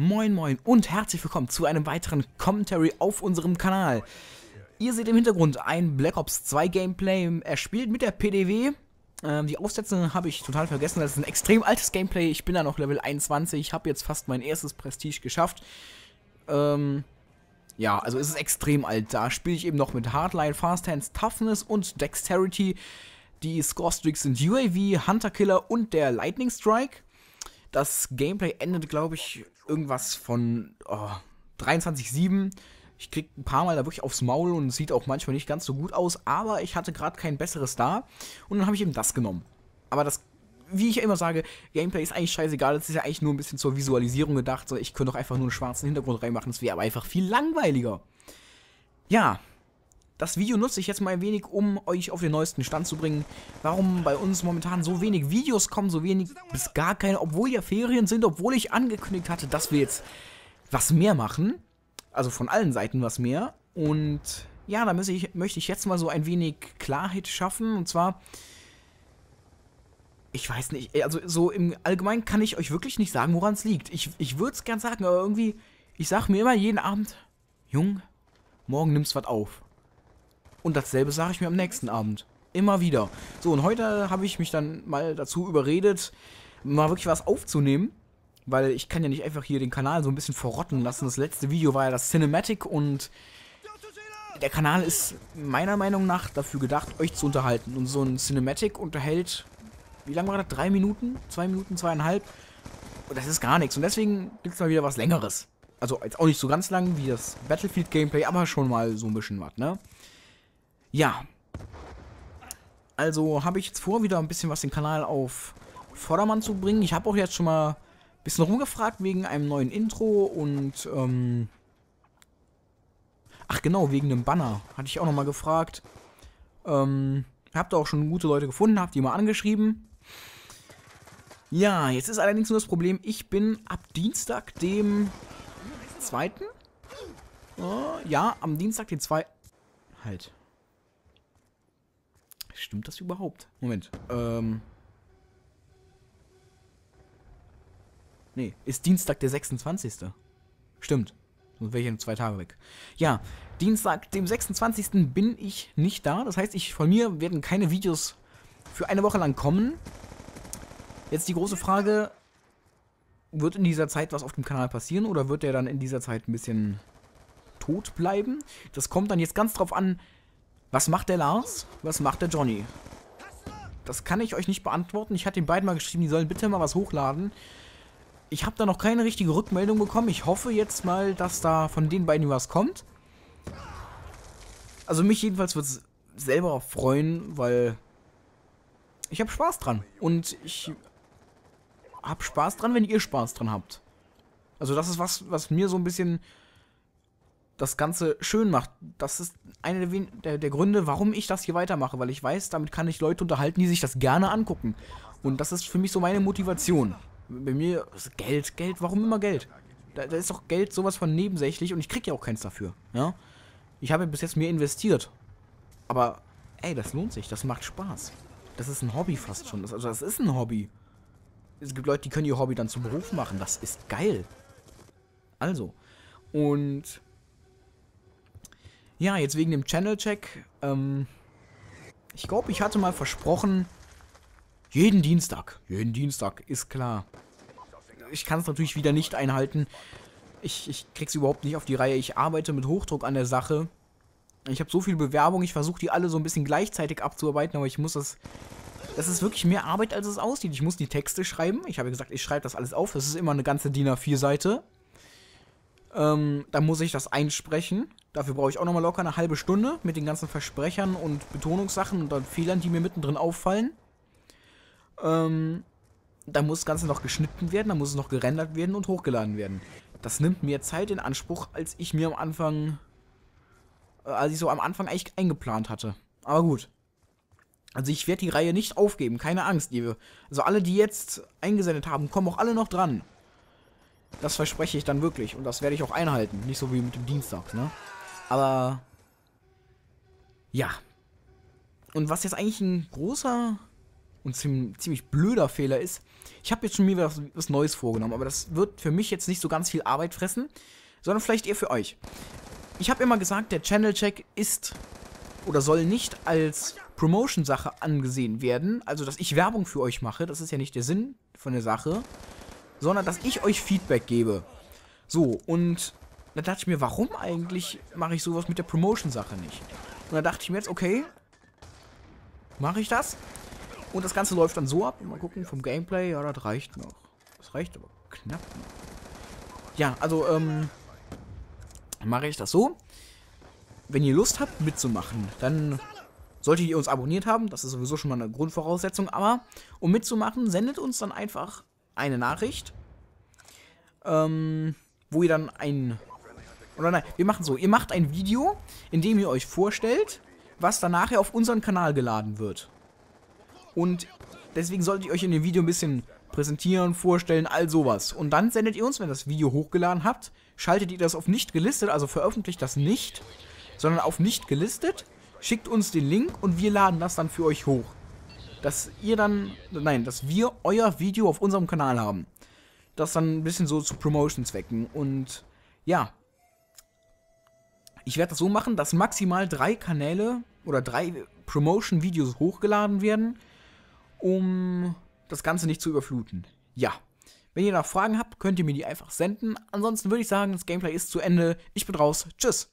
Moin moin und herzlich willkommen zu einem weiteren Commentary auf unserem Kanal. Ihr seht im Hintergrund ein Black Ops 2 Gameplay. Er spielt mit der PDW. Ähm, die Aufsätze habe ich total vergessen. Das ist ein extrem altes Gameplay. Ich bin da noch Level 21. Ich habe jetzt fast mein erstes Prestige geschafft. Ähm, ja, also es ist extrem alt. Da spiele ich eben noch mit Hardline, Fast Hands, Toughness und Dexterity. Die Score-Streaks sind UAV, Hunter Killer und der Lightning Strike. Das Gameplay endet, glaube ich, irgendwas von oh, 23,7. Ich krieg ein paar Mal da wirklich aufs Maul und es sieht auch manchmal nicht ganz so gut aus, aber ich hatte gerade kein besseres da und dann habe ich eben das genommen. Aber das, wie ich ja immer sage, Gameplay ist eigentlich scheißegal, das ist ja eigentlich nur ein bisschen zur Visualisierung gedacht. Ich könnte doch einfach nur einen schwarzen Hintergrund reinmachen, das wäre aber einfach viel langweiliger. Ja, das Video nutze ich jetzt mal ein wenig, um euch auf den neuesten Stand zu bringen, warum bei uns momentan so wenig Videos kommen, so wenig bis gar keine, obwohl ja Ferien sind, obwohl ich angekündigt hatte, dass wir jetzt was mehr machen. Also von allen Seiten was mehr. Und ja, da ich, möchte ich jetzt mal so ein wenig Klarheit schaffen. Und zwar, ich weiß nicht, also so im Allgemeinen kann ich euch wirklich nicht sagen, woran es liegt. Ich, ich würde es gern sagen, aber irgendwie, ich sage mir immer jeden Abend, Jung, morgen nimmst du was auf. Und dasselbe sage ich mir am nächsten Abend. Immer wieder. So, und heute habe ich mich dann mal dazu überredet, mal wirklich was aufzunehmen. Weil ich kann ja nicht einfach hier den Kanal so ein bisschen verrotten lassen. Das letzte Video war ja das Cinematic und der Kanal ist meiner Meinung nach dafür gedacht, euch zu unterhalten. Und so ein Cinematic unterhält, wie lange war das? Drei Minuten? Zwei Minuten, zweieinhalb? Und das ist gar nichts. Und deswegen gibt es mal wieder was Längeres. Also jetzt auch nicht so ganz lang wie das Battlefield-Gameplay, aber schon mal so ein bisschen was, ne? Ja. Also habe ich jetzt vor, wieder ein bisschen was den Kanal auf Vordermann zu bringen. Ich habe auch jetzt schon mal ein bisschen rumgefragt wegen einem neuen Intro und, ähm Ach genau, wegen dem Banner. Hatte ich auch nochmal gefragt. Ähm, habt ihr auch schon gute Leute gefunden, habt die mal angeschrieben. Ja, jetzt ist allerdings nur das Problem, ich bin ab Dienstag, dem 2. Oh, ja, am Dienstag, den 2. Halt. Stimmt das überhaupt? Moment. Ähm. Nee, ist Dienstag der 26. Stimmt. Sonst wäre ich in zwei Tage weg. Ja, Dienstag, dem 26. bin ich nicht da. Das heißt, ich von mir werden keine Videos für eine Woche lang kommen. Jetzt die große Frage, wird in dieser Zeit was auf dem Kanal passieren oder wird der dann in dieser Zeit ein bisschen tot bleiben? Das kommt dann jetzt ganz drauf an, was macht der Lars? Was macht der Johnny? Das kann ich euch nicht beantworten. Ich hatte den beiden mal geschrieben, die sollen bitte mal was hochladen. Ich habe da noch keine richtige Rückmeldung bekommen. Ich hoffe jetzt mal, dass da von den beiden was kommt. Also mich jedenfalls wird es selber freuen, weil ich habe Spaß dran. Und ich habe Spaß dran, wenn ihr Spaß dran habt. Also das ist was, was mir so ein bisschen das Ganze schön macht. Das ist einer der, der, der, Gründe, warum ich das hier weitermache, weil ich weiß, damit kann ich Leute unterhalten, die sich das gerne angucken. Und das ist für mich so meine Motivation. Bei mir ist Geld, Geld, warum immer Geld? Da, da ist doch Geld sowas von nebensächlich und ich krieg ja auch keins dafür. Ja? Ich habe bis jetzt mehr investiert. Aber, ey, das lohnt sich, das macht Spaß. Das ist ein Hobby fast schon. Das, also, das ist ein Hobby. Es gibt Leute, die können ihr Hobby dann zum Beruf machen. Das ist geil. Also. Und ja, jetzt wegen dem Channel-Check. Ähm, ich glaube, ich hatte mal versprochen, jeden Dienstag. Jeden Dienstag, ist klar. Ich kann es natürlich wieder nicht einhalten. Ich, ich krieg's überhaupt nicht auf die Reihe. Ich arbeite mit Hochdruck an der Sache. Ich habe so viel Bewerbung, ich versuche die alle so ein bisschen gleichzeitig abzuarbeiten, aber ich muss das. Das ist wirklich mehr Arbeit, als es aussieht. Ich muss die Texte schreiben. Ich habe gesagt, ich schreibe das alles auf. Das ist immer eine ganze DIN A4-Seite. Ähm, dann muss ich das einsprechen. Dafür brauche ich auch nochmal locker eine halbe Stunde mit den ganzen Versprechern und Betonungssachen und dann Fehlern, die mir mittendrin auffallen. Ähm, da muss das Ganze noch geschnitten werden, dann muss es noch gerendert werden und hochgeladen werden. Das nimmt mehr Zeit in Anspruch, als ich mir am Anfang, äh, als ich so am Anfang eigentlich eingeplant hatte. Aber gut. Also ich werde die Reihe nicht aufgeben, keine Angst, liebe. Also alle, die jetzt eingesendet haben, kommen auch alle noch dran. Das verspreche ich dann wirklich und das werde ich auch einhalten. Nicht so wie mit dem Dienstag, ne? Aber ja. Und was jetzt eigentlich ein großer und ziemlich, blöder Fehler ist, ich habe jetzt schon mir was, was Neues vorgenommen, aber das wird für mich jetzt nicht so ganz viel Arbeit fressen, sondern vielleicht eher für euch. Ich habe immer gesagt, der Channel-Check ist oder soll nicht als Promotion-Sache angesehen werden, also dass ich Werbung für euch mache, das ist ja nicht der Sinn von der Sache, sondern dass ich euch Feedback gebe. So, und da dachte ich mir, warum eigentlich mache ich sowas mit der Promotion-Sache nicht? Und da dachte ich mir jetzt, okay, mache ich das. Und das Ganze läuft dann so ab. Mal gucken, vom Gameplay, ja, das reicht noch. Das reicht aber knapp noch. Ja, also, ähm, mache ich das so. Wenn ihr Lust habt, mitzumachen, dann solltet ihr uns abonniert haben. Das ist sowieso schon mal eine Grundvoraussetzung. Aber um mitzumachen, sendet uns dann einfach eine Nachricht, ähm, wo ihr dann ein... Oder nein, wir machen so. Ihr macht ein Video, in dem ihr euch vorstellt, was dann nachher auf unseren Kanal geladen wird. Und deswegen solltet ihr euch in dem Video ein bisschen präsentieren, vorstellen, all sowas. Und dann sendet ihr uns, wenn ihr das Video hochgeladen habt, schaltet ihr das auf nicht gelistet, also veröffentlicht das nicht, sondern auf nicht gelistet, schickt uns den Link und wir laden das dann für euch hoch. Dass ihr dann, nein, dass wir euer Video auf unserem Kanal haben. Das dann ein bisschen so zu Promotion-Zwecken. Und ja, ich werde das so machen, dass maximal drei Kanäle oder drei Promotion-Videos hochgeladen werden, um das Ganze nicht zu überfluten. Ja. Wenn ihr noch Fragen habt, könnt ihr mir die einfach senden. Ansonsten würde ich sagen, das Gameplay ist zu Ende. Ich bin raus. Tschüss.